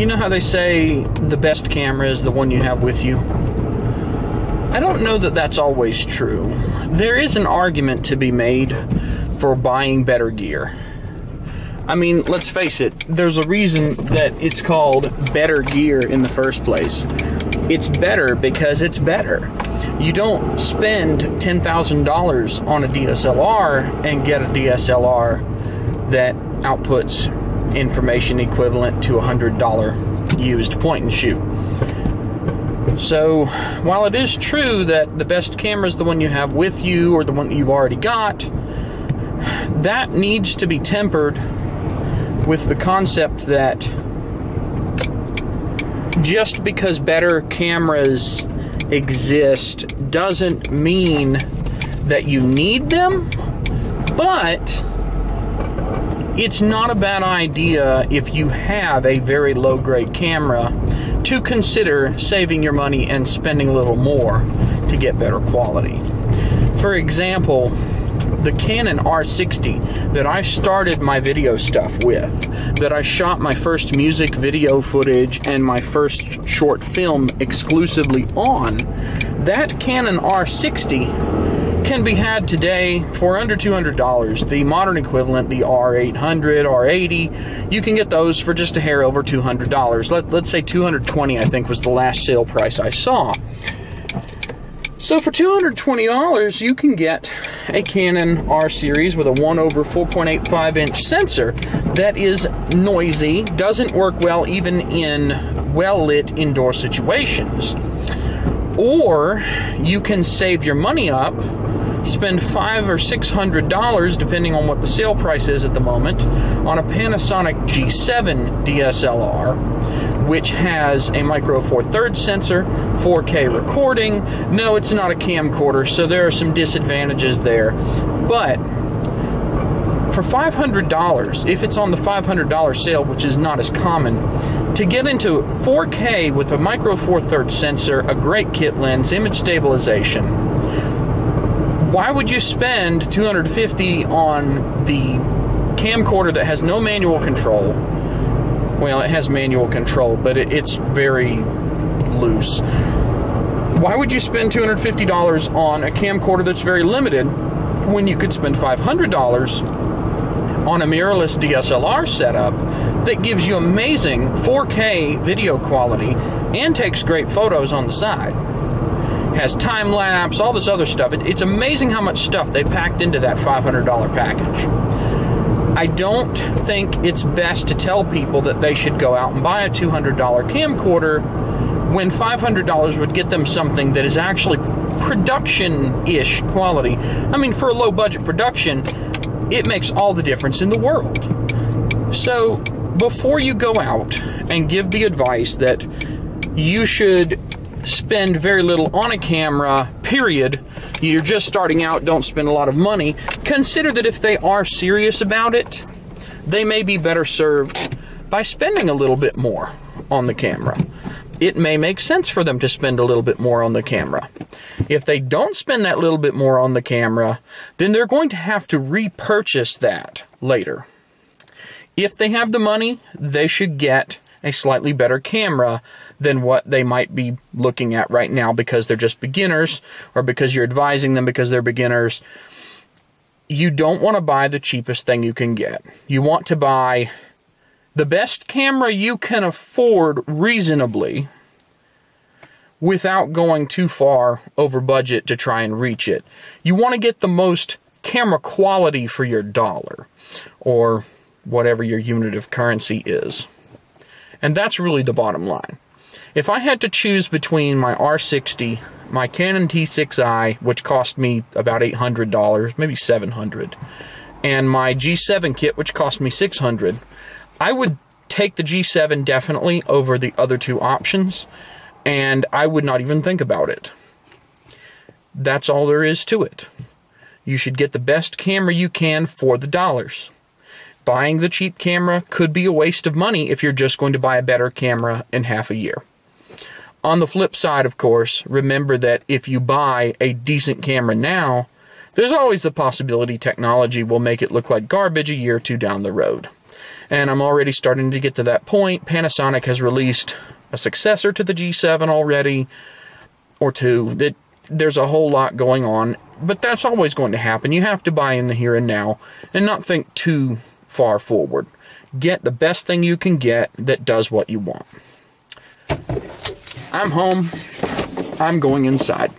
You know how they say the best camera is the one you have with you? I don't know that that's always true. There is an argument to be made for buying better gear. I mean, let's face it, there's a reason that it's called better gear in the first place. It's better because it's better. You don't spend $10,000 on a DSLR and get a DSLR that outputs information equivalent to a $100 used point and shoot. So, while it is true that the best camera is the one you have with you or the one that you've already got, that needs to be tempered with the concept that just because better cameras exist doesn't mean that you need them, but it's not a bad idea if you have a very low grade camera to consider saving your money and spending a little more to get better quality. For example, the Canon R60 that I started my video stuff with, that I shot my first music video footage and my first short film exclusively on, that Canon R60 can be had today for under $200. The modern equivalent, the R800, R80, you can get those for just a hair over $200. Let, let's say 220, I think was the last sale price I saw. So for $220, you can get a Canon R series with a 1 over 4.85 inch sensor that is noisy, doesn't work well even in well lit indoor situations. Or you can save your money up, spend five or six hundred dollars, depending on what the sale price is at the moment, on a Panasonic G7 DSLR, which has a micro four thirds sensor, 4K recording. No, it's not a camcorder, so there are some disadvantages there. But for $500, if it's on the $500 sale, which is not as common, to get into 4K with a micro four thirds sensor, a great kit lens, image stabilization, why would you spend 250 on the camcorder that has no manual control? Well, it has manual control, but it, it's very loose. Why would you spend $250 on a camcorder that's very limited when you could spend $500 on a mirrorless DSLR setup that gives you amazing 4K video quality and takes great photos on the side. Has time lapse, all this other stuff. It, it's amazing how much stuff they packed into that $500 package. I don't think it's best to tell people that they should go out and buy a $200 camcorder when $500 would get them something that is actually production ish quality. I mean, for a low budget production, it makes all the difference in the world. So, before you go out and give the advice that you should spend very little on a camera, period, you're just starting out, don't spend a lot of money, consider that if they are serious about it, they may be better served by spending a little bit more on the camera. It may make sense for them to spend a little bit more on the camera. If they don't spend that little bit more on the camera, then they're going to have to repurchase that later. If they have the money, they should get a slightly better camera than what they might be looking at right now because they're just beginners or because you're advising them because they're beginners. You don't want to buy the cheapest thing you can get. You want to buy the best camera you can afford reasonably without going too far over budget to try and reach it. You want to get the most camera quality for your dollar or whatever your unit of currency is. And that's really the bottom line. If I had to choose between my R60, my Canon T6i, which cost me about $800, maybe 700, and my G7 kit, which cost me 600, I would take the G7 definitely over the other two options, and I would not even think about it. That's all there is to it. You should get the best camera you can for the dollars. Buying the cheap camera could be a waste of money if you're just going to buy a better camera in half a year. On the flip side, of course, remember that if you buy a decent camera now, there's always the possibility technology will make it look like garbage a year or two down the road. And I'm already starting to get to that point. Panasonic has released a successor to the G7 already, or two. That there's a whole lot going on, but that's always going to happen. You have to buy in the here and now and not think too far forward. Get the best thing you can get that does what you want. I'm home. I'm going inside.